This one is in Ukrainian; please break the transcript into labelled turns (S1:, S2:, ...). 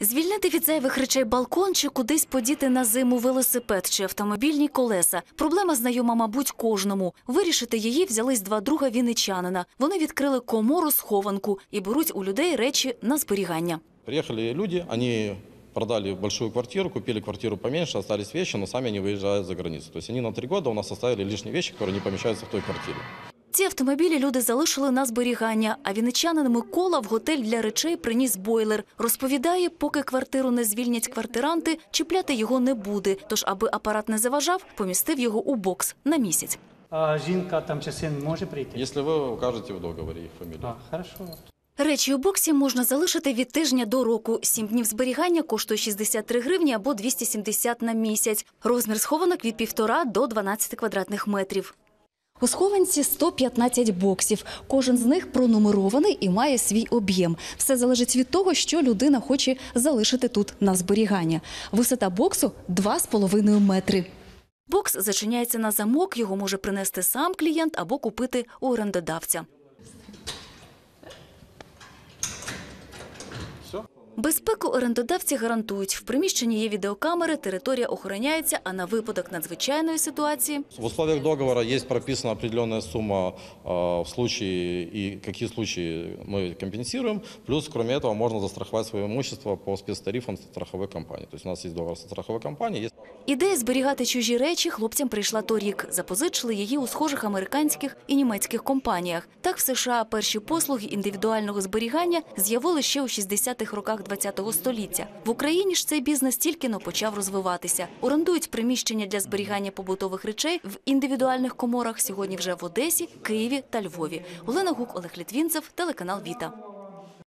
S1: Звільнити від зайвих речей балкон чи кудись подіти на зиму велосипед чи автомобільні колеса. Проблема знайома, мабуть, кожному. Вирішити її взялись два друга вінничанина. Вони відкрили комору схованку і беруть у людей речі на зберігання.
S2: Приехали люди, они продали большую квартиру, купили квартиру поменьше, остались вещи, но сами они выезжают за границу. То есть на три года у нас оставили лишние вещи, которые не помещаются в той квартире.
S1: Ці автомобілі люди залишили на зберігання, а вінничанин Микола в готель для речей приніс бойлер. Розповідає, поки квартиру не звільнять квартиранти, чіпляти його не буде. Тож, аби апарат не заважав, помістив його у бокс на місяць.
S3: А жінка там чи син може прийти?
S2: Если вы укажете в договоре их фамилию.
S3: А, хорошо.
S1: Речі у боксі можна залишити від тижня до року. Сім днів зберігання коштує 63 гривні або 270 на місяць. Розмір схованок від 1,5 до 12 квадратних метрів. У схованці 115 боксів. Кожен з них пронумерований і має свій об'єм. Все залежить від того, що людина хоче залишити тут на зберігання. Висота боксу 2,5 метри. Бокс зачиняється на замок, його може принести сам клієнт або купити у орендодавця.
S2: Все?
S1: Безпеку орендодавці гарантують. В приміщенні є відеокамери, територія охороняється, а на випадок надзвичайної ситуації
S2: В условиях договора есть прописана определенная сумма э, в случае и какие случаи мы компенсируем. Плюс, кроме этого, можно застраховать свое имущество по спецтарифам страховой компании. То есть у нас есть договор со страховой компанией, есть
S1: Ідея зберігати чужі речі хлопцям прийшла торік. Запозичили її у схожих американських і німецьких компаніях. Так в США перші послуги індивідуального зберігання з'явили ще у 60-х роках ХХ століття. В Україні ж цей бізнес тільки но почав розвиватися. Орендують приміщення для зберігання побутових речей в індивідуальних коморах сьогодні вже в Одесі, Києві та Львові. Олена Гук, Олег Літвінцев, телеканал Віта.